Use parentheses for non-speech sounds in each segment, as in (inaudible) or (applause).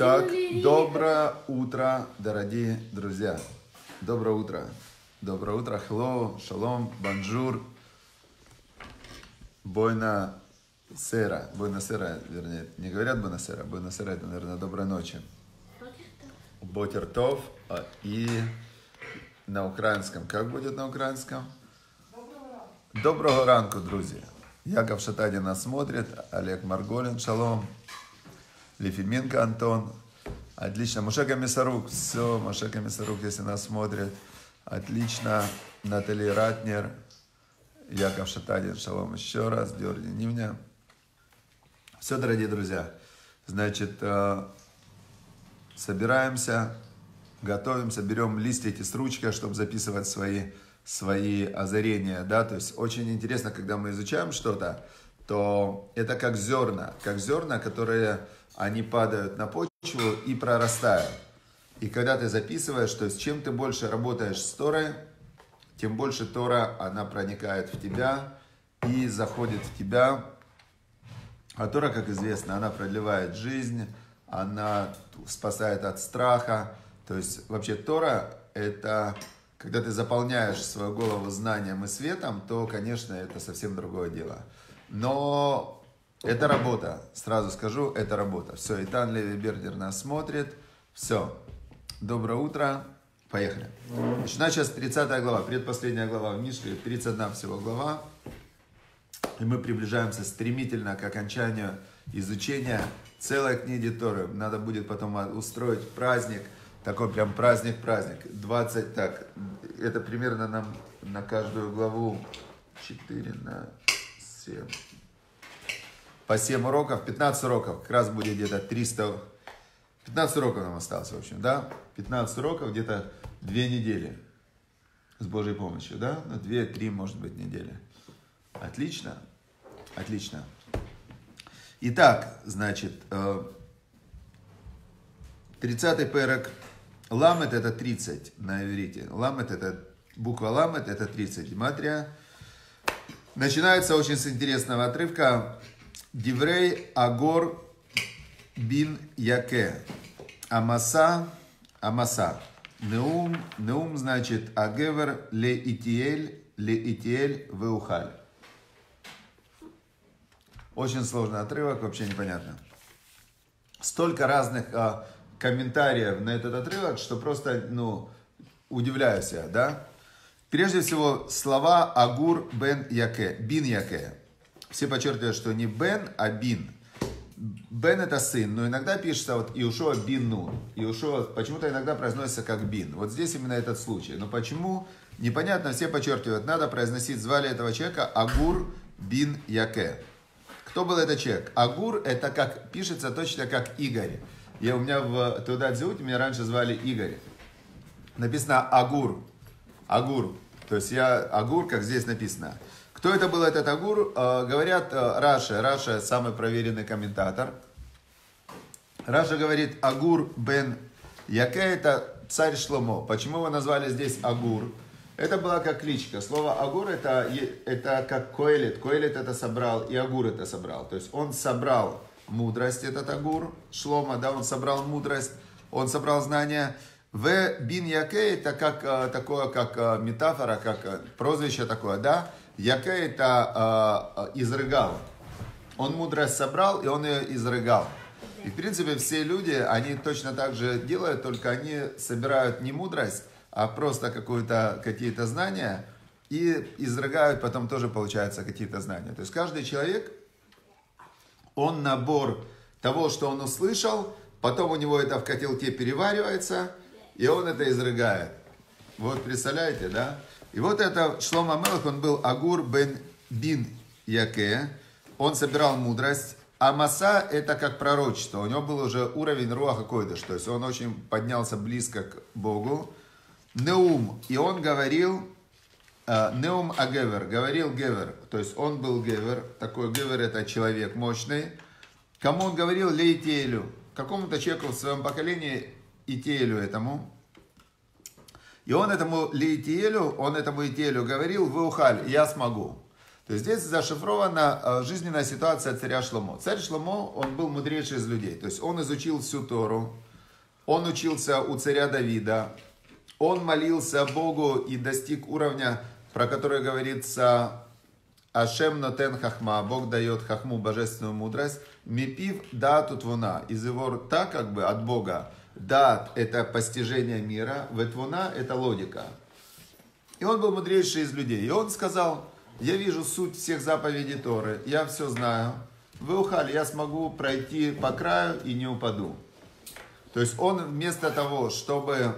Так, доброе утро, дорогие друзья. Доброе утро. Доброе утро. Hello, шалом, bonjour. Buona sera. Buona sera, вернее, не говорят buona sera. Buona sera, это, наверное, доброй ночи. בוקר טוב. а, И на украинском. Как будет на украинском? Доброго ранку, друзья. Яков Шатадин нас смотрит, Олег Марголин, шалом, Лифименко Антон. Отлично. Мушека Мисарук, все, Мушека Мисарук, если нас смотрит. Отлично. Натали Ратнер, Яков Шатадин, шалом еще раз, Георгий Нимня. Все, дорогие друзья, значит, э, собираемся, готовимся, берем листики с ручкой, чтобы записывать свои, свои озарения, да, то есть очень интересно, когда мы изучаем что-то, то это как зерна, как зерна, которые, они падают на почву и прорастают. И когда ты записываешь, то есть чем ты больше работаешь с Торой, тем больше Тора, она проникает в тебя и заходит в тебя. А Тора, как известно, она продлевает жизнь, она спасает от страха. То есть вообще Тора это когда ты заполняешь свою голову знанием и светом, то, конечно, это совсем другое дело. Но это работа, сразу скажу, это работа. Все, Итан Леви Бердер нас смотрит. Все, доброе утро, поехали. Начинаем сейчас 30 глава, предпоследняя глава в Мишле, 31 всего глава. И мы приближаемся стремительно к окончанию изучения целой книги Торы. Надо будет потом устроить праздник, такой прям праздник-праздник. 20, так, это примерно нам на каждую главу 4 на 7. По 7 уроков, 15 уроков, как раз будет где-то 300, 15 уроков нам осталось, в общем, да? 15 уроков, где-то 2 недели с Божьей помощью, да? Ну, 2-3, может быть, недели. Отлично, отлично. Итак, значит, 30-й перек. Ламет это 30 на иврите. Ламет это, буква ламет это 30. Гематрия. Начинается очень с интересного отрывка. Диврей Агор бин Яке. Амаса, Амаса. Неум, Неум значит Агевер ле Итиэль, ле Итиэль Веухаль. Очень сложный отрывок, вообще непонятно. Столько разных а, комментариев на этот отрывок, что просто, ну, удивляюсь я, да? Прежде всего, слова Агур бен Яке, бин Яке. Все подчеркивают, что не бен, а бин. Бен это сын, но иногда пишется вот Иушуа бин Нун. Иушуа почему-то иногда произносится как бин. Вот здесь именно этот случай. Но почему? Непонятно, все подчеркивают, надо произносить, звали этого человека Агур бин Яке. Кто был этот человек? Агур это как пишется точно как Игорь. Я, у меня в תעודת זהות меня раньше звали Игорь. Написано Агур. Агур. То есть я Агур, как здесь написано. Кто это был этот Агур? Э, говорят э, Раши. Раши самый проверенный комментатор. Раши говорит Агур бен Яке это царь Шломо. Почему его назвали здесь Агур? Это была как кличка. Слово Агур это, это как Коэлет. Коэлет это собрал, и Агур это собрал. То есть он собрал мудрость, этот Агур, Шлома, да, он собрал мудрость, он собрал знания. В бин Яке это как такое, как метафора, как прозвище такое, да. Яке это э, изрыгал. Он мудрость собрал, и он ее изрыгал. И, в принципе, все люди, они точно так же делают, только они собирают не мудрость, а просто какую-то, какие-то знания и изрыгают, потом тоже получается какие-то знания. То есть каждый человек, он набор того, что он услышал, потом у него это в котелке переваривается, и он это изрыгает. Вот представляете, да? И вот это Шлома Мелах, он был Агур бен Бин Яке, он собирал мудрость, а Маса это как пророчество, у него был уже уровень руаха койдыш, то есть он очень поднялся близко к Богу, Неум. И он говорил, Неум Агевер, говорил Гевер. То есть он был Гевер. Такой Гевер это человек мощный. Кому он говорил? Лейтелю. Какому-то человеку в своем поколении, Ителю этому. И он этому Лейтелю, он этому Ителю говорил, вы ухаль, я смогу. То есть здесь зашифрована э, жизненная ситуация царя Шломо. Царь Шломо, он был мудрейший из людей. То есть он изучил всю Тору, он учился у царя Давида, он молился Богу и достиг уровня, про который говорится Ашем нотен хахма, Бог дает хахму, божественную мудрость. Мипив дату твуна, из его рта как бы от Бога. Дат – это постижение мира, ветвуна – это логика. И он был мудрейший из людей. И он сказал, я вижу суть всех заповедей Торы, я все знаю. Вы ухали, я смогу пройти по краю и не упаду. То есть он вместо того, чтобы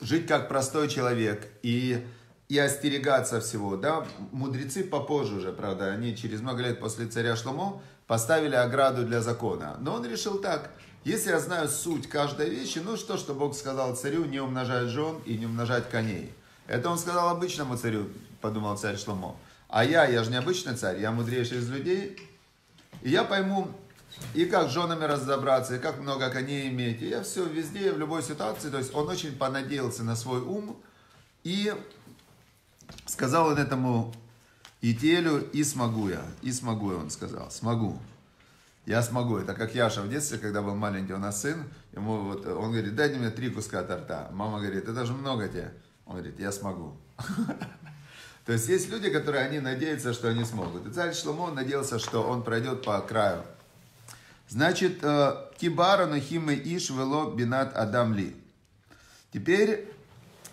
жить как простой человек и, и остерегаться всего, да, мудрецы попозже уже, правда, они через много лет после царя Шломо поставили ограду для закона. Но он решил так, если я знаю суть каждой вещи, ну что, что Бог сказал царю, не умножать жен и не умножать коней. Это он сказал обычному царю, подумал царь Шломо. А я, я же не обычный царь, я мудрейший из людей. И я пойму, и как с женами разобраться, и как много коней иметь. И я все везде, в любой ситуации. То есть он очень понадеялся на свой ум. И сказал он этому Ителю, и смогу я. И смогу я, он сказал. Смогу. Я смогу. Это как Яша в детстве, когда был маленький, у нас сын. Ему вот, он говорит, дайте мне три куска торта. Мама говорит, это же много тебе. Он говорит, я смогу. (laughs) То есть есть люди, которые они надеются, что они смогут. И царь Шломо надеялся, что он пройдет по краю. Значит, Кибара Нахимы Иш Вело Бинат Адам Ли. Теперь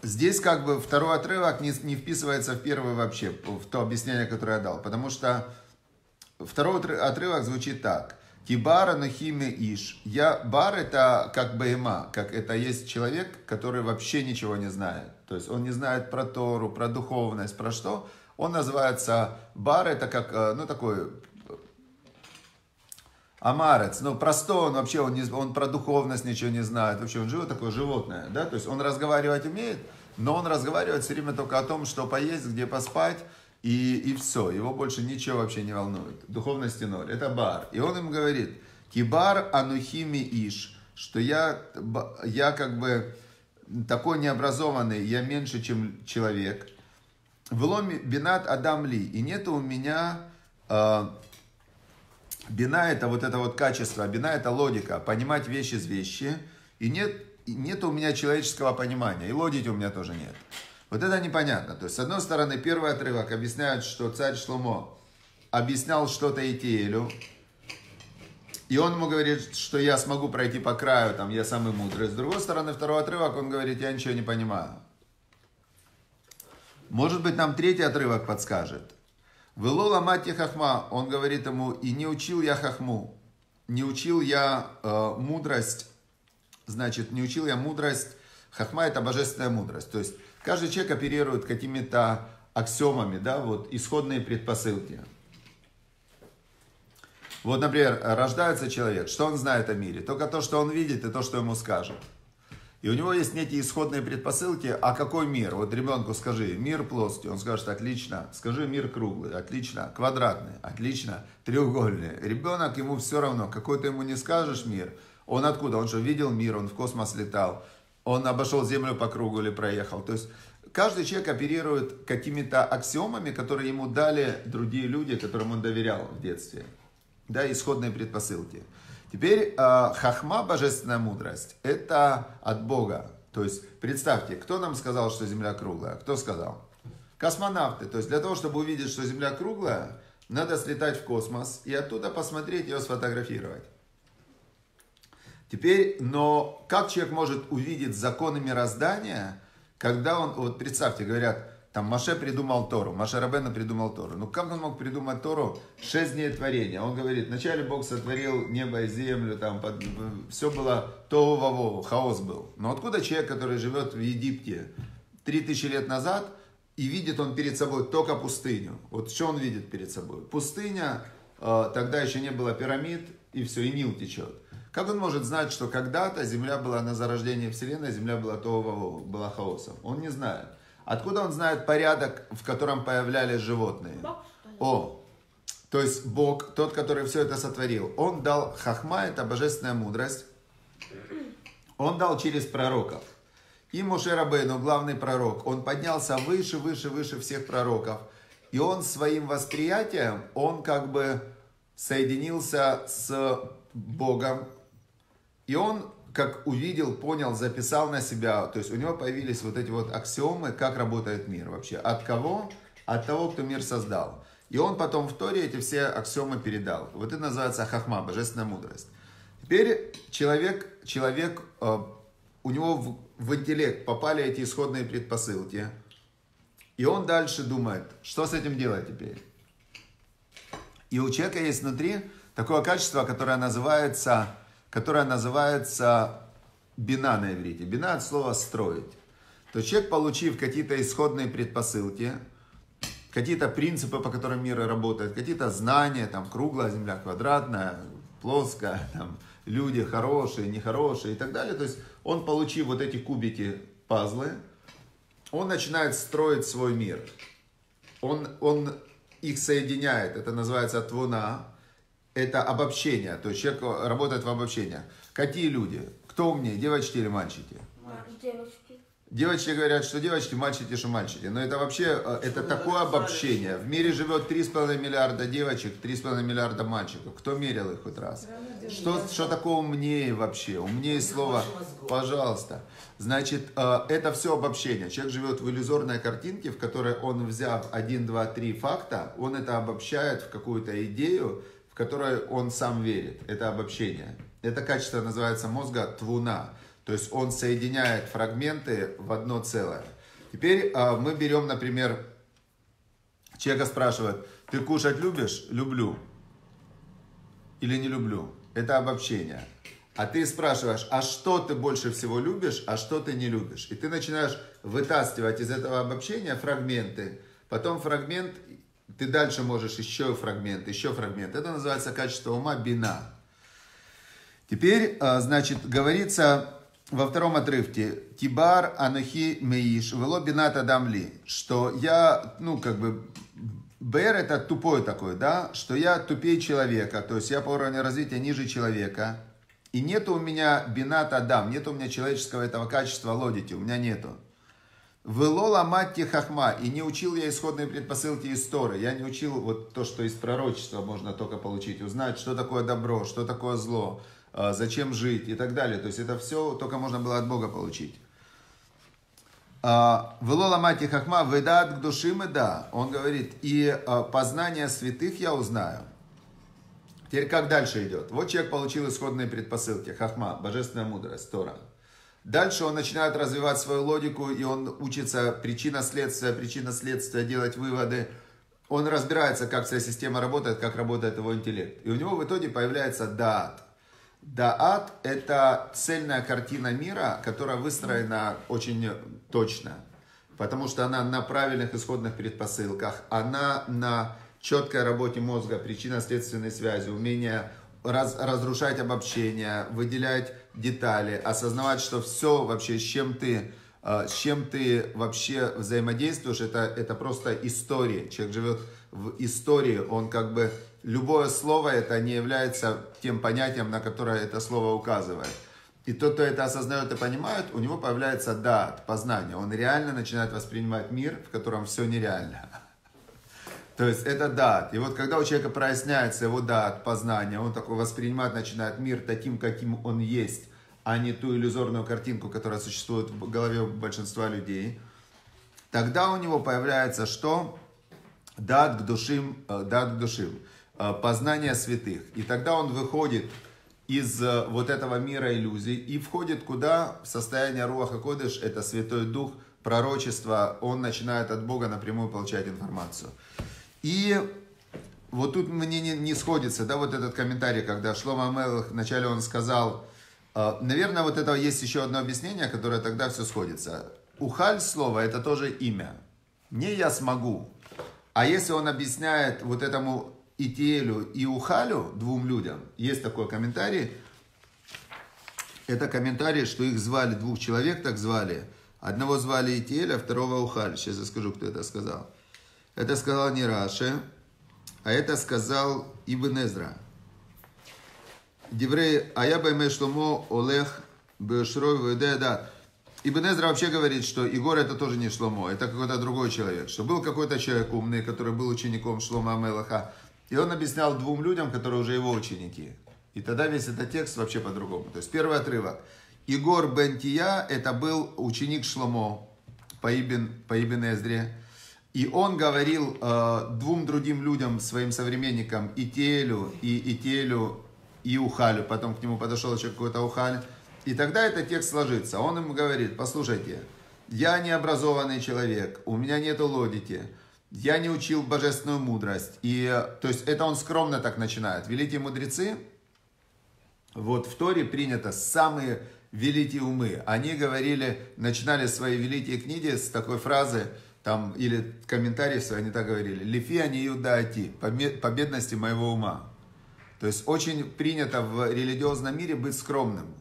здесь как бы второй отрывок не, не вписывается в первый вообще, в то объяснение, которое я дал. Потому что второй отрывок звучит так. Кибара Нахиме Иш. Я, бар это как бейма, как это есть человек, который вообще ничего не знает. То есть он не знает про Тору, про духовность, про что. Он называется бар, это как, э, ну такой Амарец, ну простой он вообще, он, не, он про духовность ничего не знает, вообще он живет такое животное, да, то есть он разговаривать умеет, но он разговаривает все время только о том, что поесть, где поспать, и, и все, его больше ничего вообще не волнует, духовности ноль, это бар, и он им говорит, кибар анухими иш, что я, я как бы такой необразованный, я меньше, чем человек, вломи бинат адам ли, и нет у меня... Э, Бина это вот это вот качество, бина это логика, понимать вещи из вещи. И нет, нет у меня человеческого понимания, и логики у меня тоже нет. Вот это непонятно. То есть, с одной стороны, первый отрывок объясняет, что царь Шломо объяснял что-то Итиэлю, и он ему говорит, что я смогу пройти по краю, там, я самый мудрый. С другой стороны, второй отрывок, он говорит, я ничего не понимаю. Может быть, нам третий отрывок подскажет. Велола мати хахма, он говорит ему, и не учил я хахму, не учил я э, мудрость, значит, не учил я мудрость, хахма это божественная мудрость. То есть каждый человек оперирует какими-то аксиомами, да, вот исходные предпосылки. Вот, например, рождается человек, что он знает о мире? Только то, что он видит и то, что ему скажут. И у него есть некие исходные предпосылки, а какой мир? Вот ребенку скажи, мир плоский, он скажет, отлично. Скажи, мир круглый, отлично. Квадратный, отлично. Треугольный. Ребенок, ему все равно, какой ты ему не скажешь мир, он откуда? Он же видел мир, он в космос летал, он обошел Землю по кругу или проехал. То есть каждый человек оперирует какими-то аксиомами, которые ему дали другие люди, которым он доверял в детстве. Да, исходные предпосылки. Теперь э, хахма, божественная мудрость, это от Бога. То есть, представьте, кто нам сказал, что Земля круглая? Кто сказал? Космонавты. То есть, для того, чтобы увидеть, что Земля круглая, надо слетать в космос и оттуда посмотреть ее, сфотографировать. Теперь, но как человек может увидеть законы мироздания, когда он, вот представьте, говорят, там Маше придумал Тору, Маше Рабена придумал Тору. Ну как он мог придумать Тору? Шесть дней творения. Он говорит, вначале Бог сотворил небо и землю, там под, все было то вово хаос был. Но откуда человек, который живет в Египте три тысячи лет назад, и видит он перед собой только пустыню. Вот что он видит перед собой? Пустыня, э, тогда еще не было пирамид, и все, и Нил течет. Как он может знать, что когда-то Земля была на зарождении Вселенной, Земля была то была хаосом? Он не знает. Откуда он знает порядок, в котором появлялись животные? Бог, О, то есть Бог, тот, который все это сотворил, он дал хахма, это божественная мудрость, он дал через пророков. И Муше Рабейну, главный пророк, он поднялся выше, выше, выше всех пророков. И он своим восприятием, он как бы соединился с Богом. И он как увидел, понял, записал на себя. То есть у него появились вот эти вот аксиомы, как работает мир вообще. От кого? От того, кто мир создал. И он потом в Торе эти все аксиомы передал. Вот это называется хахма, божественная мудрость. Теперь человек, человек э, у него в, в интеллект попали эти исходные предпосылки. И он дальше думает, что с этим делать теперь. И у человека есть внутри такое качество, которое называется которая называется бина на иврите. Бина от слова «строить». То человек, получив какие-то исходные предпосылки, какие-то принципы, по которым мир работает, какие-то знания, там, круглая земля, квадратная, плоская, (laughs) там, люди хорошие, нехорошие и так далее. То есть он, получив вот эти кубики, пазлы, он начинает строить свой мир. Он, он их соединяет, это называется твуна, это обобщение, то есть человек работает в обобщениях. Какие люди? Кто умнее, девочки или мальчики? Девочки. Девочки говорят, что девочки, мальчики, что мальчики. Но это вообще, э, это такое обобщение. В мире живет 3,5 миллиарда девочек, 3,5 миллиарда мальчиков. Кто мерил их хоть раз? Что, что такое умнее вообще? Умнее слово, пожалуйста. Значит, э, это все обобщение. Человек живет в иллюзорной картинке, в которой он, взяв 1, 2, 3 факта, он это обобщает в какую-то идею, которой он сам верит. Это обобщение. Это качество называется мозга твуна. То есть он соединяет фрагменты в одно целое. Теперь а, мы берем, например, человека спрашивает, ты кушать любишь? Люблю. Или не люблю? Это обобщение. А ты спрашиваешь, а что ты больше всего любишь, а что ты не любишь? И ты начинаешь вытаскивать из этого обобщения фрагменты. Потом фрагмент ты дальше можешь еще фрагмент, еще фрагмент. Это называется качество ума бина. Теперь, а, значит, говорится во втором отрывке Тибар Анахи Меиш Вело Бината Дамли, что я, ну, как бы, Бер это тупой такой, да, что я тупее человека, то есть я по уровню развития ниже человека, и нету у меня бината дам, нету у меня человеческого этого качества лодити, у меня нету. Велола матти хахма. И не учил я исходные предпосылки истории. Я не учил вот то, что из пророчества можно только получить. Узнать, что такое добро, что такое зло, а, зачем жить и так далее. То есть это все только можно было от Бога получить. А, Велола мати хахма, ведат к душим и да. Он говорит, и а, познание святых я узнаю. Теперь как дальше идет? Вот человек получил исходные предпосылки. Хахма, божественная мудрость, Тора. Дальше он начинает развивать свою логику, и он учится причина-следствия, причина-следствия, делать выводы. Он разбирается, как вся система работает, как работает его интеллект. И у него в итоге появляется даат. Даат – это цельная картина мира, которая выстроена очень точно. Потому что она на правильных исходных предпосылках, она на четкой работе мозга, причинно-следственной связи, умение раз, разрушать обобщение, выделять детали, осознавать, что все вообще, с чем ты, э, с чем ты вообще взаимодействуешь, это, это просто история. Человек живет в истории, он как бы, любое слово это не является тем понятием, на которое это слово указывает. И тот, кто это осознает и понимает, у него появляется дат, познание. Он реально начинает воспринимать мир, в котором все нереально. То есть это дат. И вот когда у человека проясняется его дат, познание, он такой воспринимать начинает мир таким, каким он есть, а не ту иллюзорную картинку, которая существует в голове большинства людей, тогда у него появляется что? Дат к душим, э, дат к душим, э, познание святых. И тогда он выходит из э, вот этого мира иллюзий и входит куда? В состояние Руаха Кодыш, это Святой Дух, пророчество, он начинает от Бога напрямую получать информацию. И вот тут мне не, не сходится, да, вот этот комментарий, когда Шлома Амелах вначале он сказал, э, наверное, вот это есть еще одно объяснение, которое тогда все сходится. Ухаль слово это тоже имя. Не я смогу. А если он объясняет вот этому Итиэлю и Ухалю, двум людям, есть такой комментарий, это комментарий, что их звали, двух человек так звали. Одного звали Итиэль, а второго Ухаль. Сейчас я скажу, кто это сказал. Это сказал не Раши, а это сказал Ибн Эзра. Деврей, а бы Шломо Олег Бешрой да. Ибн Эзра вообще говорит, что Игор это тоже не Шломо, это какой-то другой человек. Что был какой-то человек умный, который был учеником Шлома Амелаха, и он объяснял двум людям, которые уже его ученики. И тогда весь этот текст вообще по-другому. То есть первый отрывок. Игор Бентия это был ученик Шломо по Ибн, по Ибн Эздре. И он говорил э, двум другим людям, своим современникам, Ителю, и Ителю, и Ухалю. Потом к нему подошел еще какой-то Ухаль. И тогда этот текст сложится. Он ему говорит, послушайте, я не образованный человек, у меня нету логики, я не учил божественную мудрость. И, то есть это он скромно так начинает. Великие мудрецы, вот в Торе принято самые великие умы. Они говорили, начинали свои великие книги с такой фразы, там, или комментарии свои, они так говорили, «Лифи они юдаати», по бедности моего ума. То есть очень принято в религиозном мире быть скромным.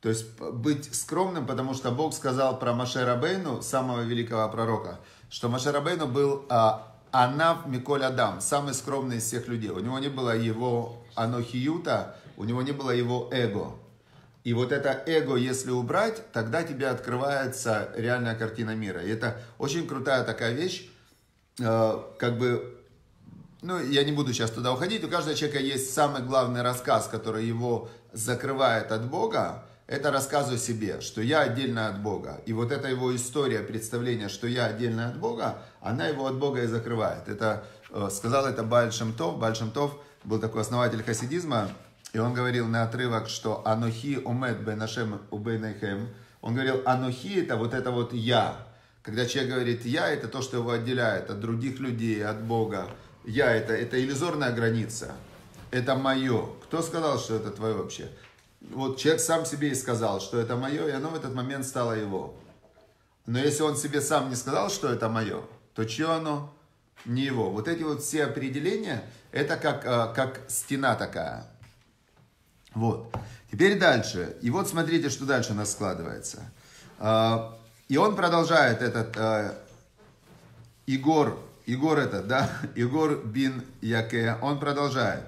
То есть быть скромным, потому что Бог сказал про Маше Рабейну, самого великого пророка, что Маше Рабейну был а, Анав Миколь Адам, самый скромный из всех людей. У него не было его анохиюта, у него не было его эго. И вот это эго, если убрать, тогда тебе открывается реальная картина мира. И это очень крутая такая вещь, э, как бы, ну, я не буду сейчас туда уходить, у каждого человека есть самый главный рассказ, который его закрывает от Бога, это рассказ о себе, что я отдельно от Бога. И вот эта его история, представление, что я отдельно от Бога, она его от Бога и закрывает. Это э, сказал это Баль Шемтов. Был такой основатель хасидизма, и он говорил на отрывок, что «Анохи умет бенашем убейнайхем». Он говорил «Анохи» – это вот это вот «я». Когда человек говорит «я» – это то, что его отделяет от других людей, от Бога. «Я» – это, это иллюзорная граница. Это мое. Кто сказал, что это твое вообще? Вот человек сам себе и сказал, что это мое, и оно в этот момент стало его. Но если он себе сам не сказал, что это мое, то чье оно? Не его. Вот эти вот все определения, это как, э, как стена такая. Вот. Теперь дальше. И вот смотрите, что дальше у нас складывается. А, и он продолжает этот а, Игор, Игор этот, да, (laughs) Игор бин Яке, он продолжает.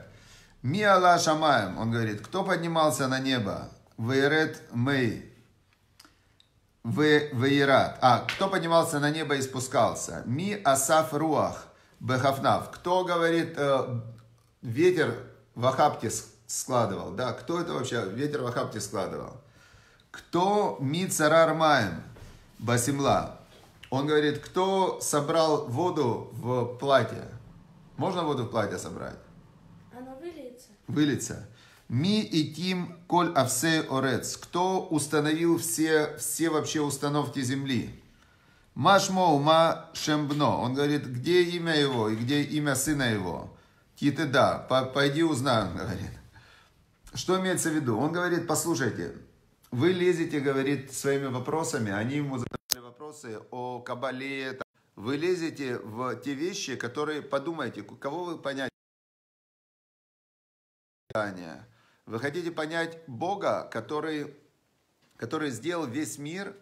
Ми Алла Шамаем, он говорит, кто поднимался на небо? Вейрет Мей. Вейрат. А, кто поднимался на небо и спускался? Ми Асаф Руах. Бехафнав. Кто говорит, э, ветер в Ахапте складывал. Да, кто это вообще? Ветер в Ахапте складывал. Кто Мицарар Маем Басимла? Он говорит, кто собрал воду в платье? Можно воду в платье собрать? Оно выльется. Выльется. Ми и Тим Коль Авсе Орец. Кто установил все, все вообще установки земли? Машмо ума Шембно. Он говорит, где имя его и где имя сына его? Киты да, пойди узнай, он говорит. Что имеется в виду? Он говорит, послушайте, вы лезете, говорит, своими вопросами, они ему задали вопросы о Кабале, вы лезете в те вещи, которые, подумайте, кого вы понять? Вы хотите понять Бога, который, который сделал весь мир,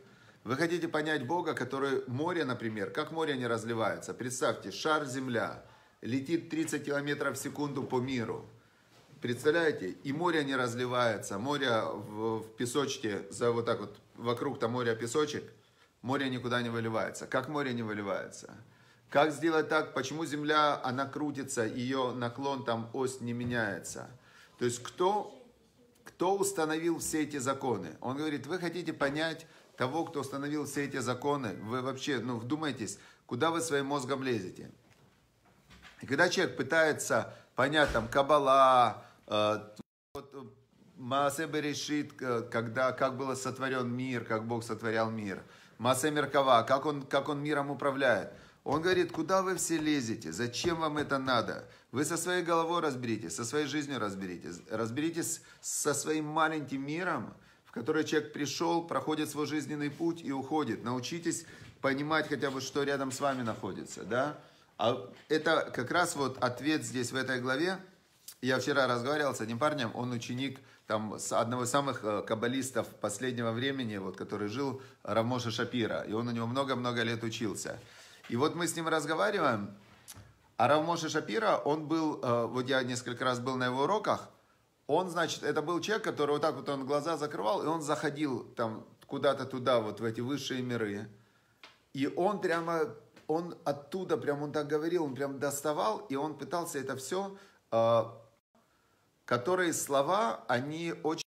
вы хотите понять Бога, который море, например, как море не разливается. Представьте, шар Земля летит 30 километров в секунду по миру. Представляете? И море не разливается. Море в, в песочке, за вот так вот, вокруг там моря песочек, море никуда не выливается. Как море не выливается? Как сделать так? Почему Земля, она крутится, ее наклон, там ось не меняется? То есть кто, кто установил все эти законы? Он говорит, вы хотите понять того, кто установил все эти законы? Вы вообще, ну, вдумайтесь, куда вы своим мозгом лезете? И когда человек пытается понять, там, Кабала, вот, э, Маасе Берешит, э, когда, как был сотворен мир, как Бог сотворял мир. Маасе Меркава, как он, как он миром управляет. Он говорит, куда вы все лезете? Зачем вам это надо? Вы со своей головой разберитесь, со своей жизнью разберитесь. Разберитесь со своим маленьким миром, в который человек пришел, проходит свой жизненный путь и уходит. Научитесь понимать хотя бы, что рядом с вами находится. Да? А это как раз вот ответ здесь в этой главе. Я вчера разговаривал с одним парнем, он ученик там, с одного из самых э, каббалистов последнего времени, вот, который жил, Рамоша Шапира. И он у него много-много лет учился. И вот мы с ним разговариваем, а Рамоша Шапира, он был, э, вот я несколько раз был на его уроках, он, значит, это был человек, который вот так вот он глаза закрывал, и он заходил там куда-то туда, вот в эти высшие миры. И он прямо, он оттуда, прям он так говорил, он прям доставал, и он пытался это все, которые слова, они очень